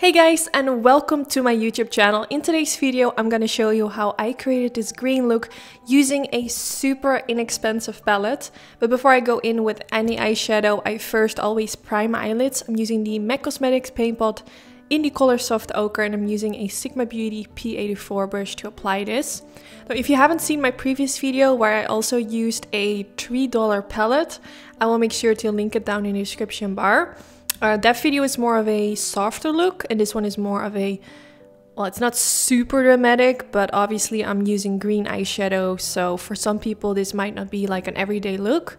Hey guys and welcome to my YouTube channel. In today's video I'm gonna show you how I created this green look using a super inexpensive palette. But before I go in with any eyeshadow, I first always prime my eyelids. I'm using the MAC Cosmetics Paint Pot in the color Soft Ochre and I'm using a Sigma Beauty P84 brush to apply this. Now if you haven't seen my previous video where I also used a $3 palette, I will make sure to link it down in the description bar. Uh, that video is more of a softer look and this one is more of a well it's not super dramatic but obviously I'm using green eyeshadow so for some people this might not be like an everyday look.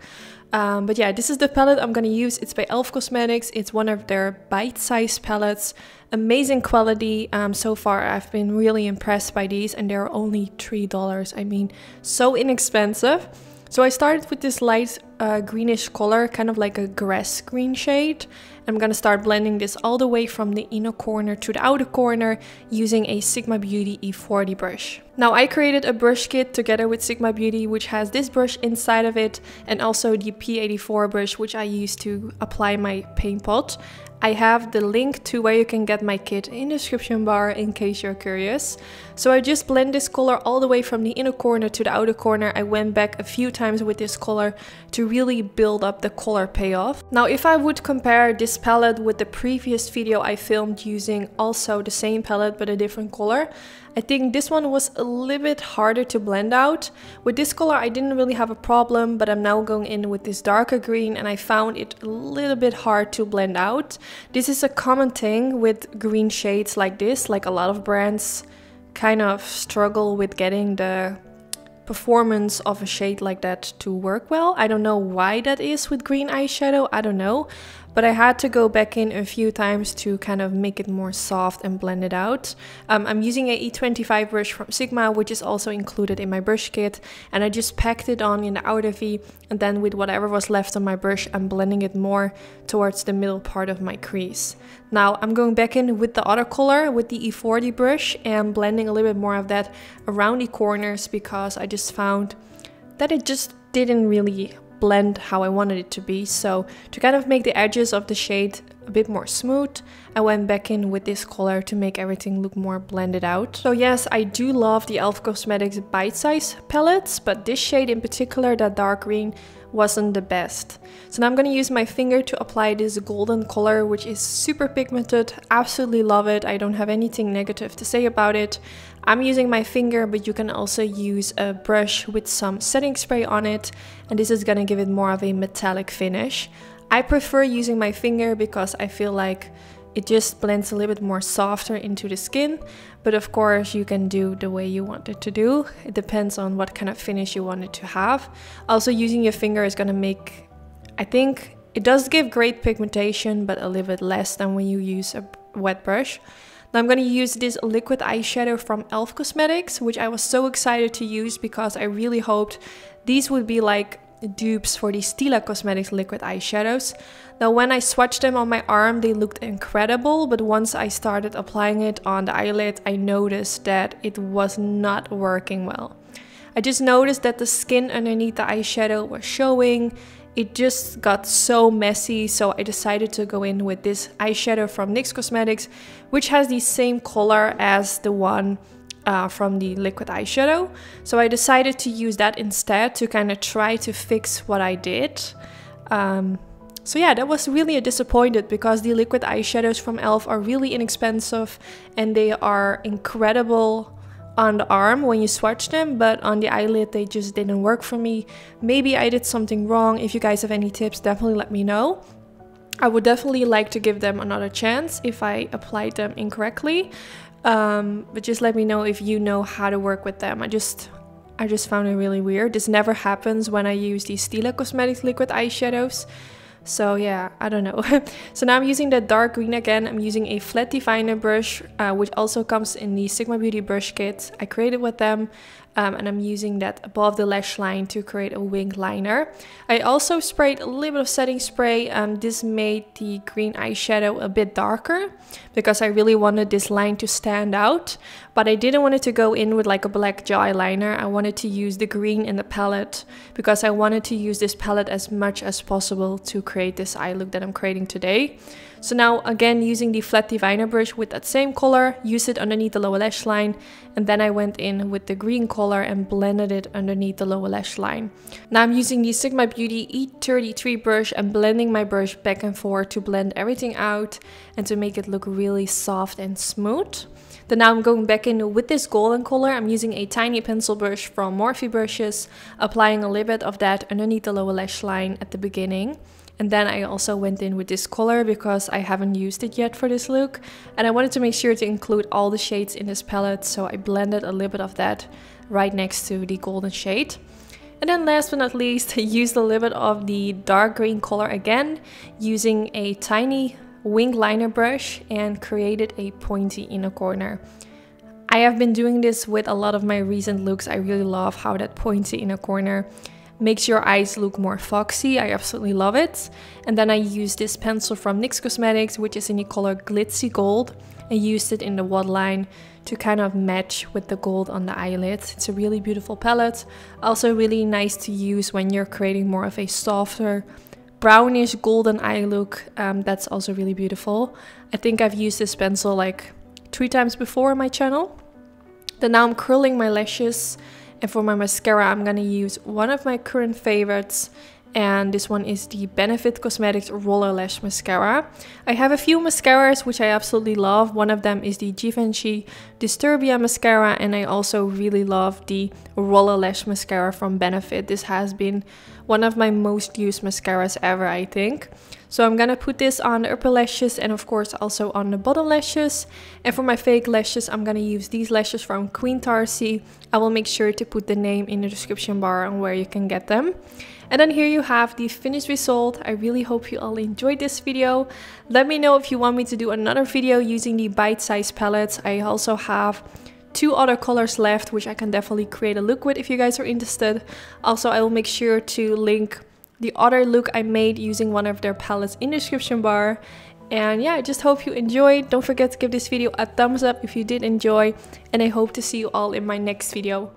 Um, but yeah this is the palette I'm gonna use. It's by e.l.f. Cosmetics. It's one of their bite-sized palettes. Amazing quality. Um, so far I've been really impressed by these and they're only three dollars. I mean so inexpensive. So I started with this light uh, greenish color, kind of like a grass green shade. I'm gonna start blending this all the way from the inner corner to the outer corner using a Sigma Beauty E40 brush. Now I created a brush kit together with Sigma Beauty which has this brush inside of it and also the P84 brush which I use to apply my paint pot. I have the link to where you can get my kit in the description bar in case you're curious. So I just blend this color all the way from the inner corner to the outer corner. I went back a few times with this color to really build up the color payoff. Now if I would compare this palette with the previous video I filmed using also the same palette but a different color, I think this one was a little bit harder to blend out. With this color I didn't really have a problem, but I'm now going in with this darker green and I found it a little bit hard to blend out. This is a common thing with green shades like this, like a lot of brands kind of struggle with getting the performance of a shade like that to work well. I don't know why that is with green eyeshadow, I don't know but I had to go back in a few times to kind of make it more soft and blend it out. Um, I'm using a E25 brush from Sigma, which is also included in my brush kit, and I just packed it on in the outer V, and then with whatever was left on my brush, I'm blending it more towards the middle part of my crease. Now I'm going back in with the other color, with the E40 brush, and blending a little bit more of that around the corners, because I just found that it just didn't really blend how I wanted it to be. So to kind of make the edges of the shade a bit more smooth, I went back in with this color to make everything look more blended out. So yes, I do love the e.l.f. Cosmetics bite size palettes, but this shade in particular, that dark green, wasn't the best. So now I'm gonna use my finger to apply this golden color, which is super pigmented. Absolutely love it. I don't have anything negative to say about it. I'm using my finger, but you can also use a brush with some setting spray on it. And this is gonna give it more of a metallic finish. I prefer using my finger because I feel like it just blends a little bit more softer into the skin but of course you can do the way you want it to do it depends on what kind of finish you want it to have also using your finger is to make i think it does give great pigmentation but a little bit less than when you use a wet brush now I'm going to use this liquid eyeshadow from e.l.f. Cosmetics, which I was so excited to use because I really hoped these would be like dupes for the Stila Cosmetics liquid eyeshadows. Now when I swatched them on my arm they looked incredible but once I started applying it on the eyelid I noticed that it was not working well. I just noticed that the skin underneath the eyeshadow was showing, it just got so messy so I decided to go in with this eyeshadow from NYX Cosmetics which has the same color as the one uh, from the liquid eyeshadow. So I decided to use that instead to kind of try to fix what I did. Um, so yeah, that was really a disappointed because the liquid eyeshadows from e.l.f. are really inexpensive and they are incredible on the arm when you swatch them, but on the eyelid they just didn't work for me. Maybe I did something wrong. If you guys have any tips, definitely let me know. I would definitely like to give them another chance if I applied them incorrectly. Um, but just let me know if you know how to work with them. I just I just found it really weird. This never happens when I use these Stila Cosmetics liquid eyeshadows. So yeah, I don't know. so now I'm using the dark green again. I'm using a flat definer brush, uh, which also comes in the Sigma Beauty brush kit. I created with them um, and I'm using that above the lash line to create a wing liner. I also sprayed a little bit of setting spray. Um, this made the green eyeshadow a bit darker because I really wanted this line to stand out, but I didn't want it to go in with like a black gel eyeliner. I wanted to use the green in the palette because I wanted to use this palette as much as possible to create this eye look that I'm creating today. So now again using the flat definer brush with that same color, use it underneath the lower lash line and then I went in with the green color and blended it underneath the lower lash line. Now I'm using the Sigma Beauty E33 brush and blending my brush back and forth to blend everything out and to make it look really soft and smooth. Then now I'm going back in with this golden color. I'm using a tiny pencil brush from Morphe brushes, applying a little bit of that underneath the lower lash line at the beginning. And then I also went in with this color because I haven't used it yet for this look. And I wanted to make sure to include all the shades in this palette. So I blended a little bit of that right next to the golden shade. And then last but not least, I used a little bit of the dark green color again, using a tiny wing liner brush and created a pointy inner corner. I have been doing this with a lot of my recent looks. I really love how that pointy inner corner makes your eyes look more foxy. I absolutely love it. And then I used this pencil from NYX Cosmetics, which is in the color Glitzy Gold. I used it in the waterline to kind of match with the gold on the eyelid. It's a really beautiful palette. Also really nice to use when you're creating more of a softer brownish golden eye look. Um, that's also really beautiful. I think I've used this pencil like three times before on my channel. Then now I'm curling my lashes and for my mascara, I'm gonna use one of my current favorites and this one is the Benefit Cosmetics Roller Lash Mascara. I have a few mascaras which I absolutely love. One of them is the Givenchy Disturbia Mascara and I also really love the Roller Lash Mascara from Benefit. This has been one of my most used mascaras ever, I think. So I'm gonna put this on the upper lashes and of course also on the bottom lashes. And for my fake lashes, I'm gonna use these lashes from Queen Tarzi. I will make sure to put the name in the description bar on where you can get them. And then here you have the finished result. I really hope you all enjoyed this video. Let me know if you want me to do another video using the bite-sized palettes. I also have two other colors left, which I can definitely create a look with if you guys are interested. Also, I will make sure to link the other look I made using one of their palettes in the description bar. And yeah, I just hope you enjoyed. Don't forget to give this video a thumbs up if you did enjoy. And I hope to see you all in my next video.